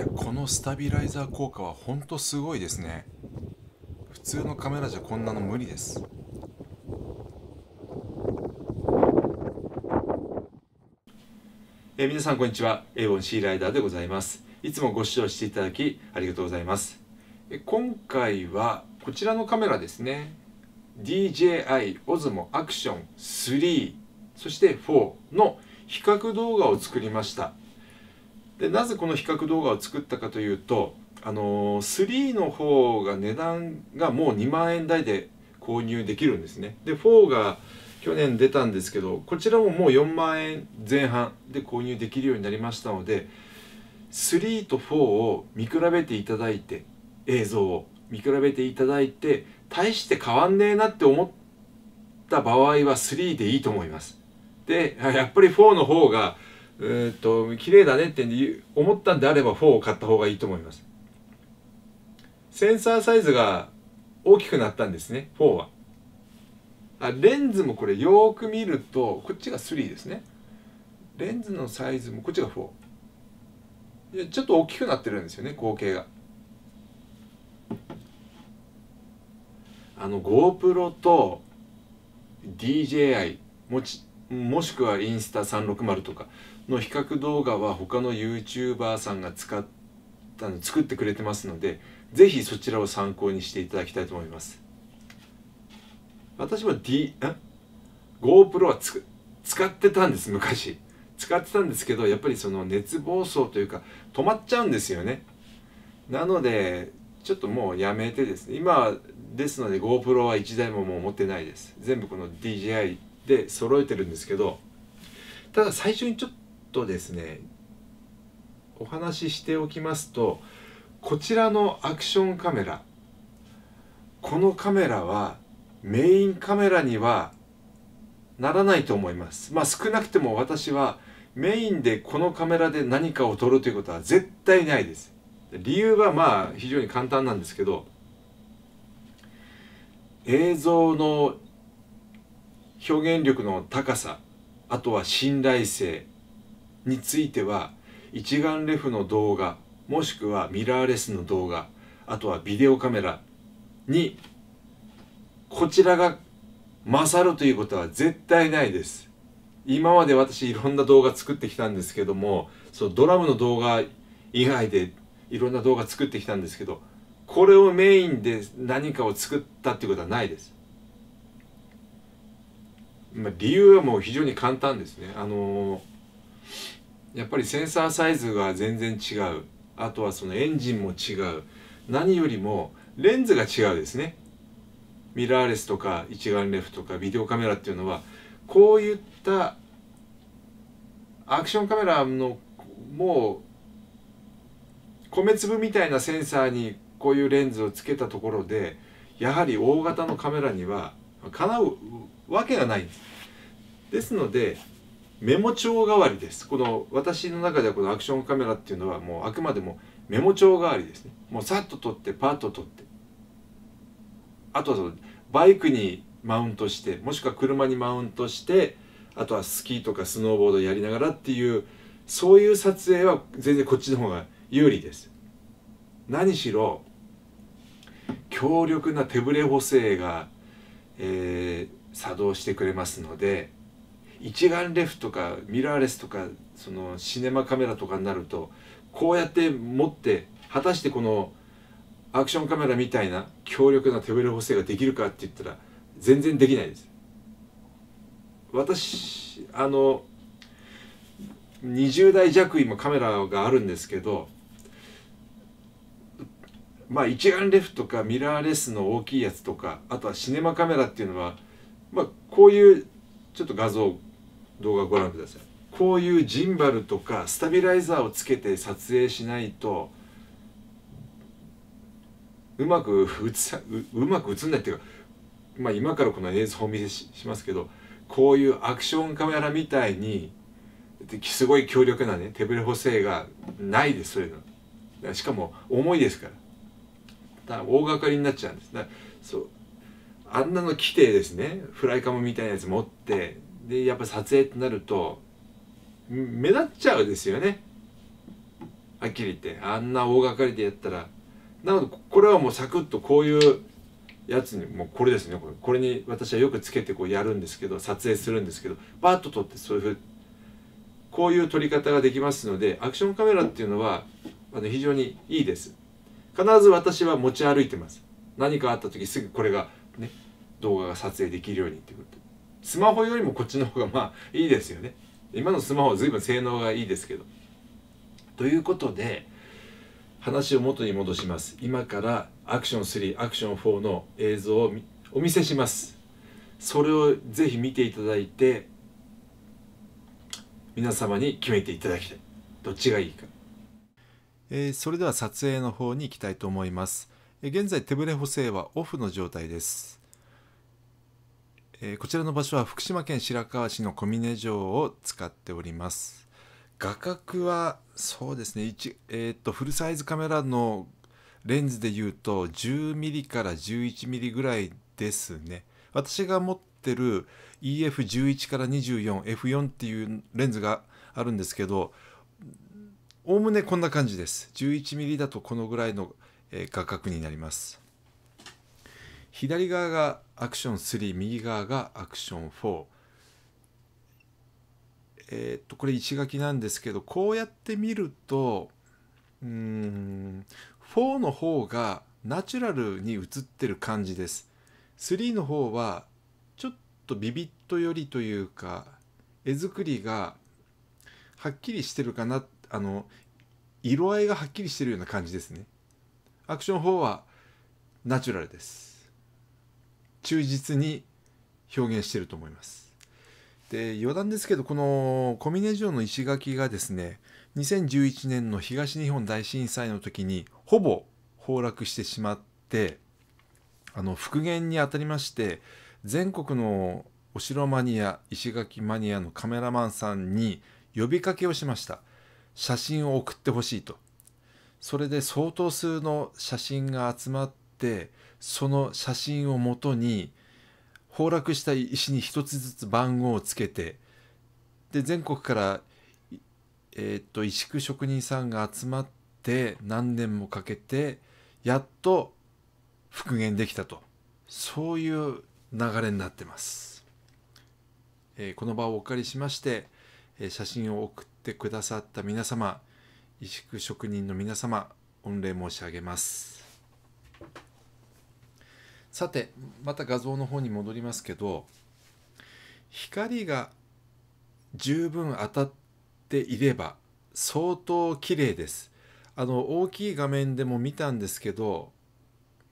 やこのスタビライザー効果はほんとすごいですね。普通のカメラじゃこんなの無理です。えー皆さんこんにちは。A1C ライダーでございます。いつもご視聴していただきありがとうございます。え今回はこちらのカメラですね。DJI Osmo Action 3そして4の比較動画を作りました。でなぜこの比較動画を作ったかというとあの3の方が値段がもう2万円台で購入できるんですね。で4が去年出たんですけどこちらももう4万円前半で購入できるようになりましたので3と4を見比べていただいて映像を見比べていただいて大して変わんねえなって思った場合は3でいいと思います。でやっぱり4の方がうんと綺麗だねって思ったんであれば4を買った方がいいと思います。センサーサイズが大きくなったんですね4は。あレンズもこれよく見るとこっちが3ですね。レンズのサイズもこっちが4いやちょっと大きくなってるんですよね合計が。あの GoPro と DJI もちもしくはインスタ360とかの比較動画は他の YouTuber さんが使ったの作ってくれてますのでぜひそちらを参考にしていただきたいと思います。私も D ん GoPro はつ使ってたんです昔。使ってたんですけどやっぱりその熱暴走というか止まっちゃうんですよね。なのでちょっともうやめてですね。今ですので GoPro は1台ももう持ってないです。全部この DJI で揃えてるんですけどただ最初にちょっとですねお話ししておきますとこちらのアクションカメラこのカメラはメインカメラにはならないと思います。まあ少なくても私はメインでこのカメラで何かを撮るということは絶対ないです。理由はまあ非常に簡単なんですけど映像の表現力の高さあとは信頼性については一眼レフの動画もしくはミラーレスの動画あとはビデオカメラにこちらが勝るということは絶対ないです。今まで私いろんな動画作ってきたんですけどもそうドラムの動画以外でいろんな動画作ってきたんですけどこれをメインで何かを作ったっていうことはないです、理由はもう非常に簡単ですね。あのーやっぱりセンサーサイズが全然違う。あとはそのエンジンも違う。何よりもレンズが違うですね。ミラーレスとか一眼レフとかビデオカメラっていうのはこういったアクションカメラのもう米粒みたいなセンサーにこういうレンズをつけたところでやはり大型のカメラにはかなうわけがない。んです。ですのでメモ帳代わりです。この私の中ではこのアクションカメラっていうのはもうあくまでもメモ帳代わりですね。もうさっと撮ってパッと撮って。あとはそのバイクにマウントしてもしくは車にマウントしてあとはスキーとかスノーボードやりながらっていうそういう撮影は全然こっちの方が有利です。何しろ強力な手ブレ補正が、えー作動してくれますので一眼レフとかミラーレスとかそのシネマカメラとかになるとこうやって持って果たしてこのアクションカメラみたいな強力な手ブレ補正ができるかって言ったら全然できないです。私あの20台弱今カメラがあるんですけどまあ一眼レフとかミラーレスの大きいやつとかあとはシネマカメラっていうのはまあこういうちょっと画像動画をご覧ください。こういうジンバルとかスタビライザーをつけて撮影しないとうまく映さうまく映んないっていうかまあ今からこの映像をお見せしますけどこういうアクションカメラみたいにすごい強力なね手ブレ補正がないですそういうの。しかも重いですから。だから大掛かりになっちゃうんです。だそうあんなの規定ですね。フライカムみたいなやつ持ってでやっぱ撮影ってなると目立っちゃうですよね。明っきり言って。あんな大掛かりでやったら。なのでこれはもうサクッとこういうやつにもうこれですね。これこれに私はよくつけてこうやるんですけど撮影するんですけどバッと撮ってそういうふうこういう撮り方ができますのでアクションカメラっていうのはあの非常にいいです。必ず私は持ち歩いてます。何かあった時すぐこれがね動画が撮影できるようにってことスマホよりもこっちの方がまあいいですよね。今のスマホは随分性能がいいですけど。ということで話を元に戻します。今からアクション3アクション4の映像をお見せします。それをぜひ見ていただいて皆様に決めていただきたい。どっちがいいか、えーそれでは撮影の方に行きたいと思います、現在手ブレ補正はオフの状態です、えーこちらの場所は福島県白河市の小峰城を使っております。画角はそうですね一えーっとフルサイズカメラのレンズでいうと 10mm から 11mm ぐらいですね。私が持ってる EF11 から 24F4 っていうレンズがあるんですけどおおむねこんな感じです。11mm だとこのぐらいの、画角になります。左側がアクション3右側がアクション4えーっとこれ石垣なんですけどこうやって見るとうーん4の方がナチュラルに映ってる感じです。3の方はちょっとビビット寄りというか絵作りがはっきりしてるかなあの色合いがはっきりしてるような感じですね。アクション4はナチュラルです。忠実に表現してると思います。で余談ですけどこの小峰城の石垣がですね2011年の東日本大震災の時にほぼ崩落してしまってあの復元にあたりまして全国のお城マニア石垣マニアのカメラマンさんに呼びかけをしました。写真を送ってほしいと。それで相当数の写真が集まってその写真をもとに崩落した石に一つずつ番号をつけてで全国からえーっと石工職人さんが集まって何年もかけてやっと復元できたと。そういう流れになってます、えーこの場をお借りしまして、えー写真を送ってくださった皆様石工職人の皆様御礼申し上げます。さてまた画像の方に戻りますけど光が十分当たっていれば相当綺麗です。あの大きい画面でも見たんですけど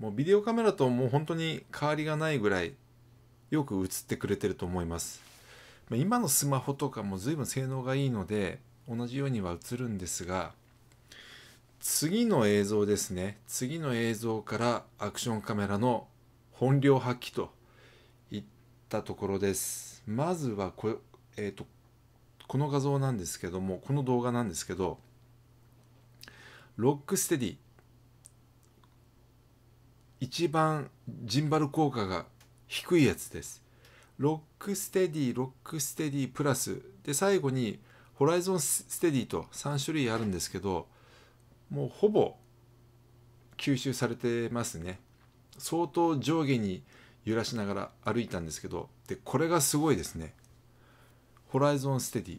もうビデオカメラともう本当に変わりがないぐらいよく映ってくれてると思います。今のスマホとかも随分性能がいいので同じようには映るんですが次の映像ですね。次の映像からアクションカメラの本領発揮といったところです。まずはこ,、えーとこの画像なんですけどもこの動画なんですけどロックステディ。一番ジンバル効果が低いやつです。ロックステディロックステディプラス。で最後にホライゾンステディと3種類あるんですけどもうほぼ吸収されてますね。相当上下に揺らしながら歩いたんですけどでこれがすごいですね。ホライゾンステディ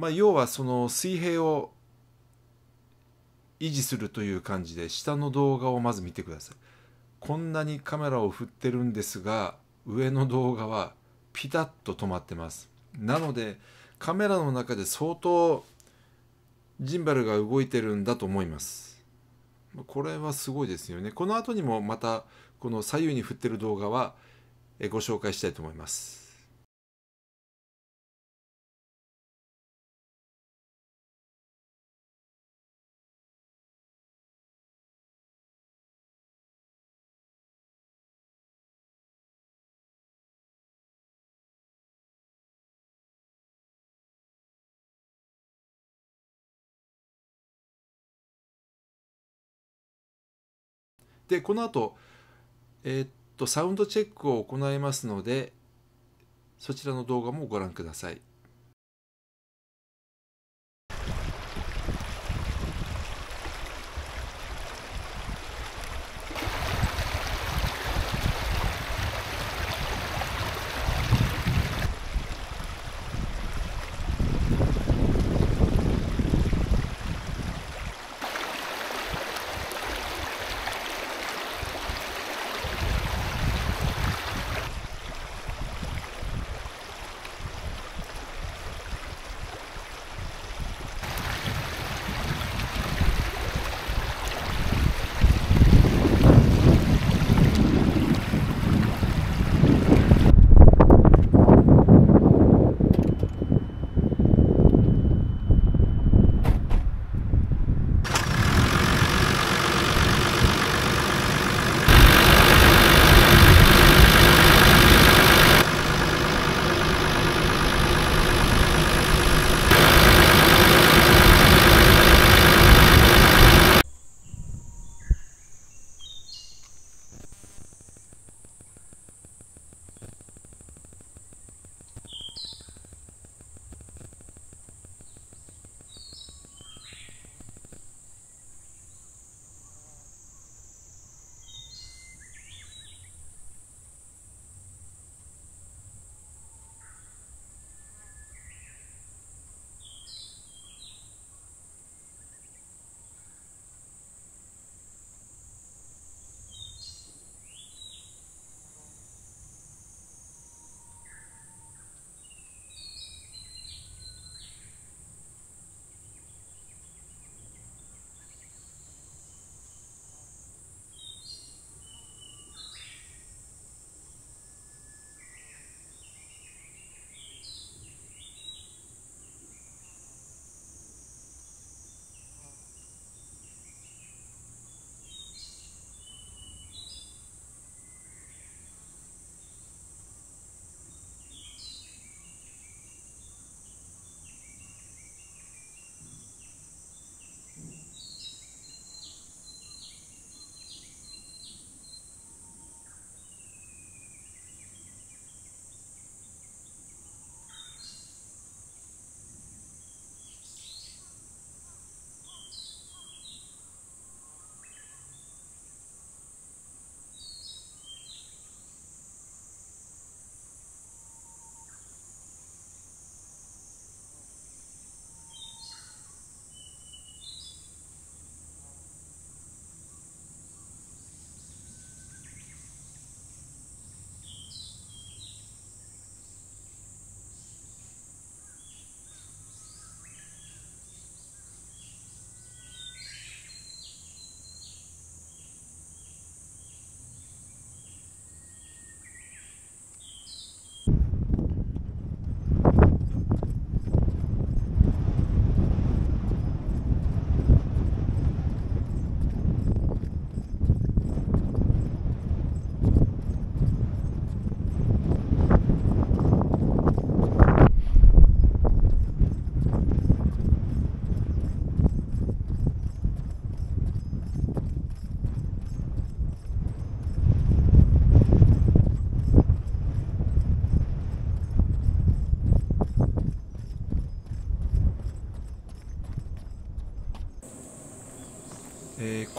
まあ要はその水平を維持するという感じで下の動画をまず見てください。こんなにカメラを振ってるんですが上の動画はピタッと止まってます。なのでカメラの中で相当ジンバルが動いてるんだと思います。これはすごいですよね。この後にもまたこの左右に振ってる動画はご紹介したいと思います。でこの後えーっとサウンドチェックを行いますのでそちらの動画もご覧ください。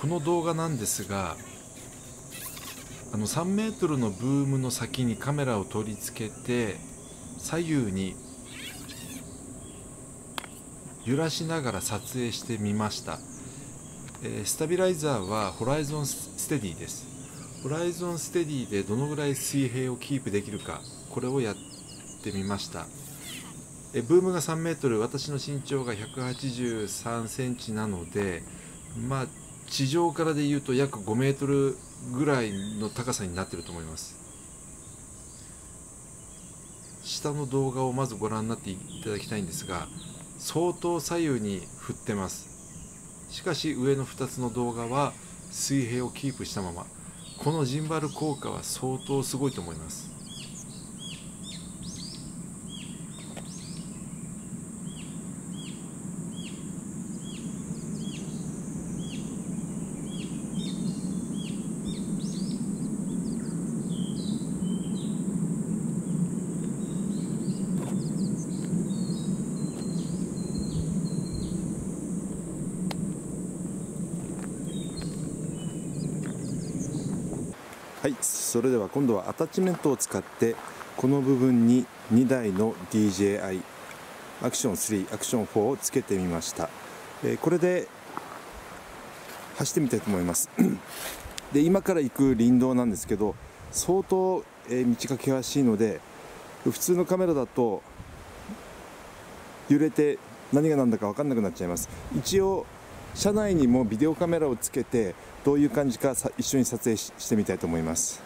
この動画なんですがあの3メートルのブームの先にカメラを取り付けて左右に揺らしながら撮影してみました、えースタビライザーはホライゾンステディです。ホライゾンステディでどのぐらい水平をキープできるかこれをやってみました。えブームが3メートル私の身長が183センチなのでまあ地上からでいうと約5メートルぐらいの高さになってると思います。下の動画をまずご覧になっていただきたいんですが相当左右に振ってます。しかし上の2つの動画は水平をキープしたままこのジンバル効果は相当すごいと思いますはいそれでは今度はアタッチメントを使ってこの部分に2台の DJI アクション3アクション4をつけてみました、えーこれで走ってみたいと思います。で今から行く林道なんですけど相当、えー道が険しいので普通のカメラだと揺れて何が何だか分かんなくなっちゃいます。一応車内にもビデオカメラをつけてどういう感じかさ一緒に撮影ししてみたいと思います。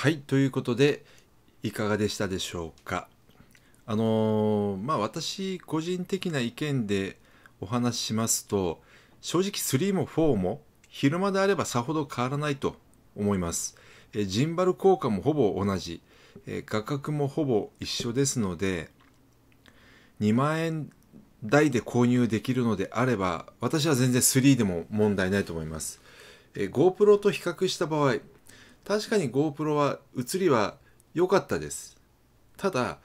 はいということでいかがでしたでしょうか？あのーまあ私個人的な意見でお話ししますと正直3も4も昼間であればさほど変わらないと思います。えジンバル効果もほぼ同じ。え価格もほぼ一緒ですので2万円台で購入できるのであれば私は全然3でも問題ないと思います。え GoPro と比較した場合確かに GoPro は映りは良かったです。ただ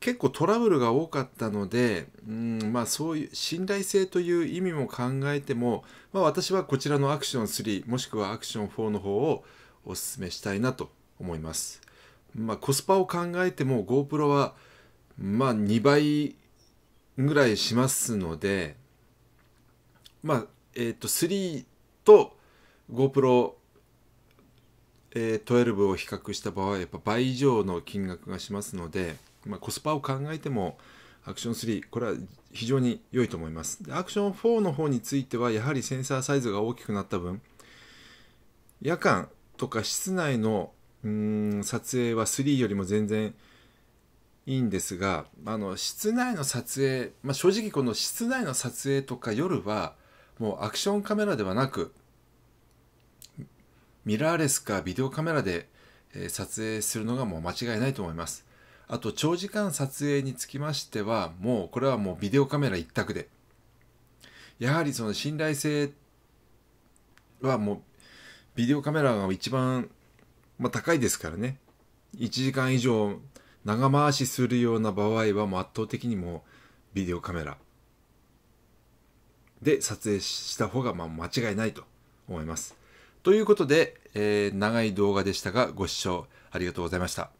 結構トラブルが多かったのでうんまあそういう信頼性という意味も考えても、まあ、私はこちらのアクション3もしくはアクション4の方をお勧めしたいなと思います。まあコスパを考えても GoPro はまあ2倍ぐらいしますのでまあえっ、と3と GoPro えー12を比較した場合やっぱ倍以上の金額がしますので、まあ、コスパを考えてもアクション3これは非常に良いと思います。でアクション4の方についてはやはりセンサーサイズが大きくなった分夜間とか室内のうん撮影は3よりも全然いいんですがあの室内の撮影、まあ、正直この室内の撮影とか夜はもうアクションカメラではなくミラーレスかビデオカメラで、撮影するのがもう間違いないと思います。あと長時間撮影につきましてはもうこれはもうビデオカメラ一択で。やはりその信頼性はもうビデオカメラが一番、まあ、高いですからね。1時間以上長回しするような場合はもう圧倒的にもうビデオカメラ。で撮影した方がまあ間違いないと思います。ということで、えー長い動画でしたがご視聴ありがとうございました。